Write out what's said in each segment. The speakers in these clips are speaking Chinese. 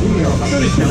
五秒，这里行。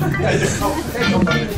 出る